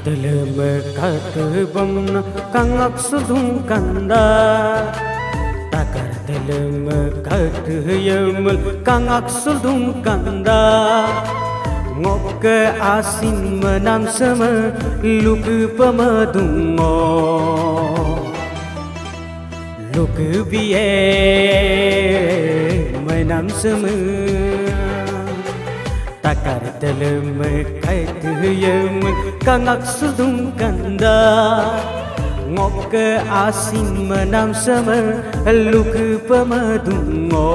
takar dilem katbam kangak sudum kanda takar dilem katyem kangak sudum kanda ngok asin menam sama luk pamadungo luk biye menam sama takar dalam kaitiyam kangak sudum kanda. Ngok asin menam sama luk pamadungo.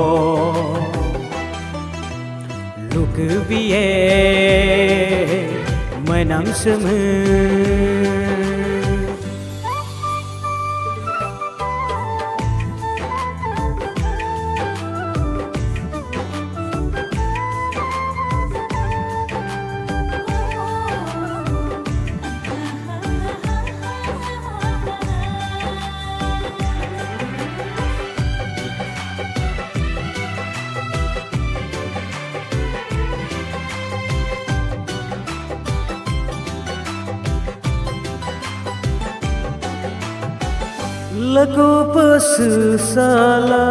Luk biye menam sama. लगो Lagu pasusala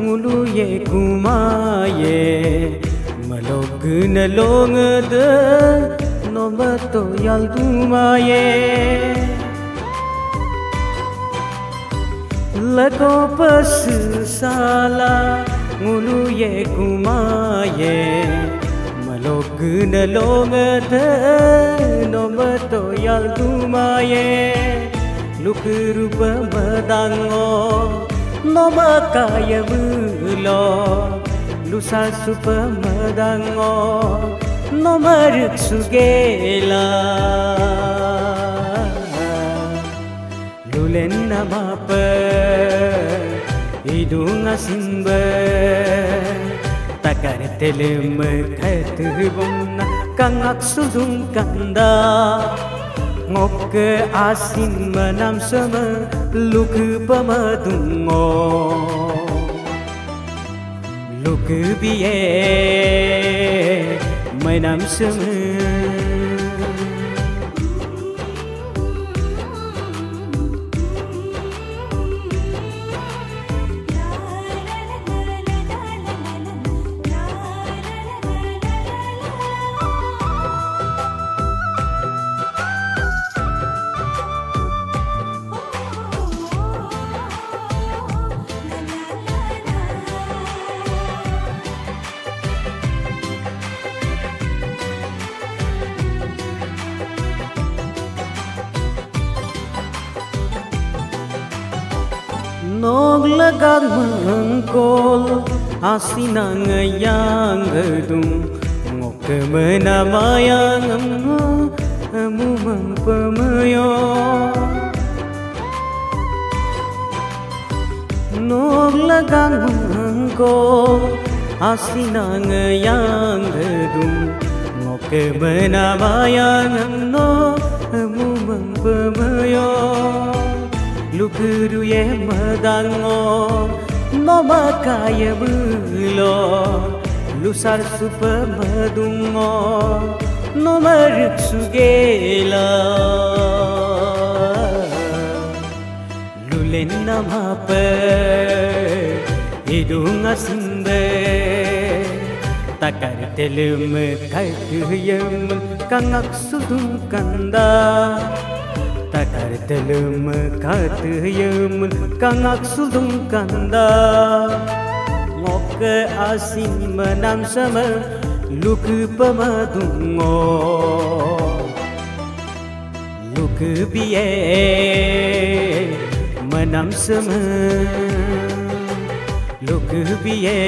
ngulu ye kuma ye malog na long de nomato yal dumaye Lagu pasusala ngulu ye kuma ye malog na long de nomato yal dumaye lukir bamadango noma kaya mulo lusa supamadango noma ruksugela lulen namapa idunga simba takar telemkhat bunna kangak sudung kanda ngok asin menam sama luk pamadungo luk biye menam sama noglagang mangkol asinang yang gedung ngok menamayang noglagang mangkol asinang yang gedung ngok menamayang amu mang pemayo lukuru ye madango noma kaya bulo lusar supa ලුකුරුයේ මදංගෝ නොමකයබුලෝ ලුසර් සුපමදුංගෝ නොමරක්සුගේලා ලුලෙන් නමප ඉදුං අසින්ද තකරතෙලුම කයිතුයම් කඟක් සුදුම් කන්දා katuyam kangak sudum kanda ngok asin menam sama luk pamadungo luk biye menam sama luk biye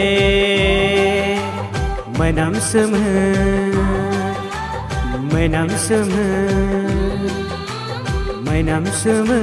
menam sama menam sama menam sama